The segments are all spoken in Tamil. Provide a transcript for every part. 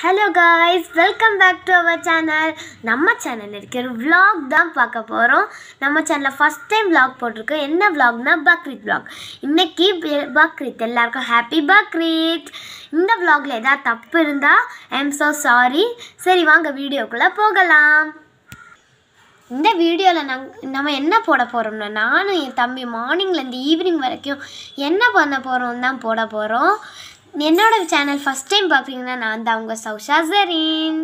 Hello guys welcome back to our channel நம்ம சேனல் இருக்கிற விலாக் தான் பார்க்க போகிறோம் நம்ம சேனலில் ஃபஸ்ட் டைம் விலாக் போட்டிருக்கோம். என்ன விலாக்னா பக்ரீத் விலாக் இன்றைக்கி பக்ரீத். எல்லாருக்கும் ஹாப்பி பக்ரீத். இந்த விலாகில் ஏதாவது தப்பு இருந்தால் ஐம் ஸோ சாரி சரி வாங்க வீடியோக்குள்ளே போகலாம். இந்த வீடியோவில் நாங் நம்ம என்ன போட போகிறோம்னா நானும் என் தம்பி மார்னிங்லேருந்து ஈவினிங் வரைக்கும் என்ன பண்ண போகிறோம் தான் போட போகிறோம் என்னோட சேனல் ஃபஸ்ட் டைம் பார்க்குறீங்கன்னா நான் தான் உங்கள் சௌஷா ஜரீன்.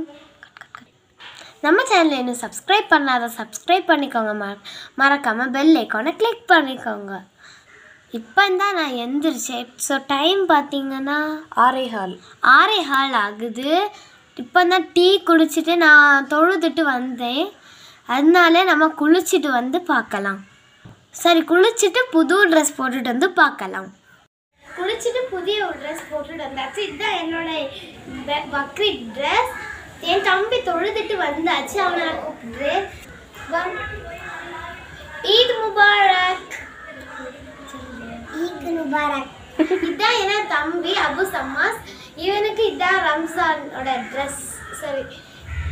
நம்ம சேனலை இன்னும் சப்ஸ்கிரைப் பண்ணாத சப்ஸ்கிரைப் பண்ணிக்கோங்க. ம மறக்காமல் பெல் ஐக்கானை கிளிக் பண்ணிக்கோங்க. இப்போ தான் நான் எந்திரிச்சேன். ஸோ டைம் பார்த்தீங்கன்னா ஆரே ஹால் ஆறே ஹால் ஆகுது. இப்போ தான் டீ குடிச்சிட்டு நான் தொழுதுட்டு வந்தேன். அதனால நம்ம குளிச்சுட்டு வந்து பார்க்கலாம் சரி குளிச்சுட்டு புது ட்ரெஸ் போட்டுட்டு வந்து பார்க்கலாம் குளிச்சுட்டு புதிய ஒரு ட்ரெஸ் போட்டுட்டு வந்தாச்சு. இதுதான் என்னோட பக்ரீத் ட்ரெஸ் என் தம்பி தொழுதுட்டு வந்தாச்சு. அவனை வா- ஈத் முபாரக். ஈத் முபாரக். இதான் என்ன தம்பி அபு சம்மாஸ். இவனுக்கு இதான் ரம்ஜானோட ட்ரெஸ் சரி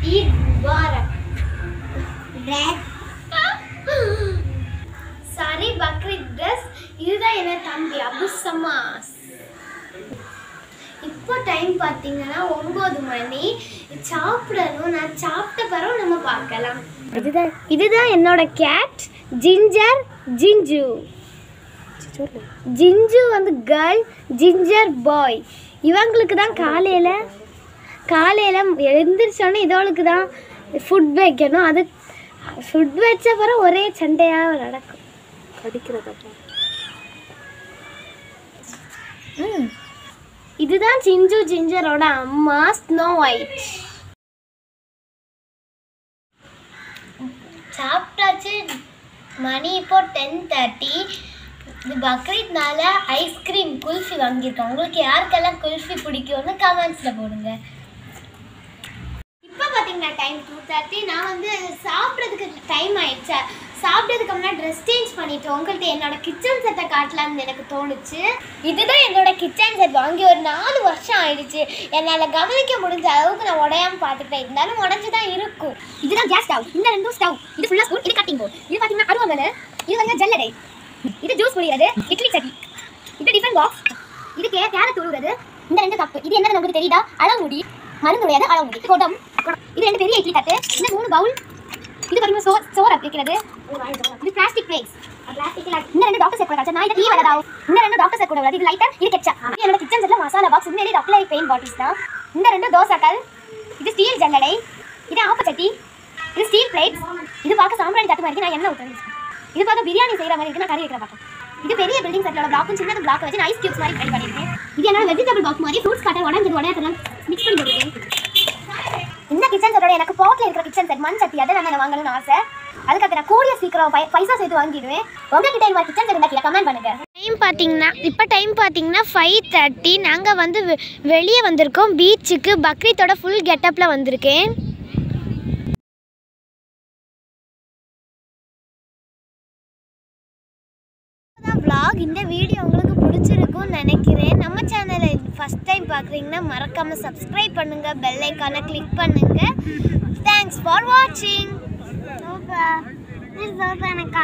ஈத் முபாரக். சாரி இதுதான் என்ன தம்பி அபு சம்மாஸ் இப்போ டைம் பார்த்தீங்கன்னா ஒம்பது மணி. சாப்பிடணும் நான் சாப்பிட்ட பிறகு நம்ம பார்க்கலாம். இதுதான் இதுதான் என்னோட கேட் ஜிஞ்சர் ஜிஞ்சு ஜிஞ்சு வந்து கேர்ள் ஜிஞ்சர் பாய் இவங்களுக்கு தான் காலையில் காலையில் எழுந்திரிச்சோன்னே இதோளுக்கு தான் ஃபுட் வைக்கணும். அது ஃபுட் வச்ச பிறகு ஒரே சண்டையாக நடக்கும். கடிக்கிறதப்பா இதுதான் சிஞ்சு ஜிஞ்சரோட அம்மா ஸ்னோ ஒயிட் சாப்பிட்டாச்சு. மணி இப்போ டென் தேர்ட்டி இது பக்ரீத்னால ஐஸ்கிரீம் குல்ஃபி வாங்கியிருக்கோம் உங்களுக்கு யாருக்கெல்லாம் குல்ஃபி பிடிக்கும்னு கமெண்ட்ஸில் போடுங்க. இப்போ பார்த்தீங்கன்னா டைம் டூ தேர்ட்டி நான் வந்து சாப்பிட்றதுக்கு டைம் ஆயிடுச்சேன் சாப்பிட்டதுக்கு முன்னாடி ட்ரெஸ் சேஞ்ச் பண்ணிட்டு உங்கள்கிட்ட என்னோட கிச்சன் செட்டை காட்டலாம்னு எனக்கு தோணுச்சு. இதுதான் என்னோட கிச்சன் செட் வாங்கி ஒரு நாலு வருஷம் ஆயிடுச்சு. என்னால் கவனிக்க முடிஞ்ச அளவுக்கு நான் உடையாம பார்த்துக்கிட்டேன். இருந்தாலும் உடஞ்சி தான் இருக்கும். இதுதான் கேஸ் ஸ்டவ் இந்த ரெண்டும் ஸ்டவ் இது ஃபுல்லாக ஸ்பூன் இது கட்டிங் போர்ட் இது பார்த்தீங்கன்னா அருவாமலை இது வந்து ஜல்லடை. இது ஜூஸ் புளியறது இட்லி சட்னி இது டிஃபன் பாக்ஸ் இது கே கேரட் துருவுறது இந்த ரெண்டு கப்பு இது என்னது நமக்கு தெரியுதா? அளவுமுடி மருந்து உடையாது அளவுமுடி குடம் இது ரெண்டு பெரிய இட்லி தட்டு. இந்த மூணு பவுல் இது பார்த்தீங்கன்னா சோர் சோறு வைக்கிறது இது பிளாஸ்டிக் பிளேட்ஸ் இந்த ரெண்டு டாக்டர் செட் பண்ணாச்சு நான் இதை டீ இந்த ரெண்டு டாக்டர் செட் கூட வருது இது லைட்டர் இது கெச்சா என்னோட கிச்சன் செட்ல மசாலா பாக்ஸ் உண்மையிலேயே இது அப்ளை பெயிண்ட் பாட்டில்ஸ் தான். இந்த ரெண்டு தோசைகள் இது ஸ்டீல் ஜல்லடை இது ஆப்பச்சட்டி இது ஸ்டீல் பிளேட்ஸ் இது பார்க்க சாம்பிராணி தட்டு மாதிரி நான் எண்ணெய் ஊற்றுறேன் இது பார்க்க பிரியாணி செய்யற மாதிரி இருக்கு. நான் கறி வைக்கிற பார்க்க இது பெரிய பில்டிங் செட்டோட பிளாக்கும் சின்னது பிளாக் வச்சு ஐஸ் கியூப்ஸ் மாதிரி ட்ரை பண்ணிருக்கேன் இது என்னோட வெஜிடபிள் பாக்ஸ் மாதிரி ஃப்ரூட்ஸ் கட்டர் உடஞ்சது உடையதெல்லாம் மிக்ஸ் பண்ணி போட்டுருக்கேன். இந்த எனக்கு பாட்ல இருக்கிற கிச்சன் செட் மண் சட்டி அதை நான் வாங்கணும்னு ஆசை. அதுக்கு நான் கூடிய சீக்கிரம் பை- பைசா சேர்த்து வாங்கிடுவேன். உங்ககிட்ட இந்த கிச்சன் செட் இருந்தா கமெண்ட் பண்ணுங்க. டைம் பார்த்தீங்கன்னா இப்போ டைம் பார்த்தீங்கன்னா ஃபைவ் தேர்ட்டி நாங்கள் வந்து வெ- வெளியே வந்திருக்கோம். பீச்சுக்கு பக்ரீத்தோட ஃபுல் கெட்டப்பில் வந்திருக்கேன். Vlog. இந்த வீடியோ உங்களுக்கு பிடிச்சிருக்கும்னு நினைக்கிறேன். நம்ம சேனலை ஃபஸ்ட் டைம் பார்க்குறீங்கன்னா மறக்காமல் சப்ஸ்கிரைப் பண்ணுங்கள் பெல் ஐக்கானை கிளிக் பண்ணுங்கள் தேங்க்ஸ் ஃபார் வாட்சிங் எனக்கு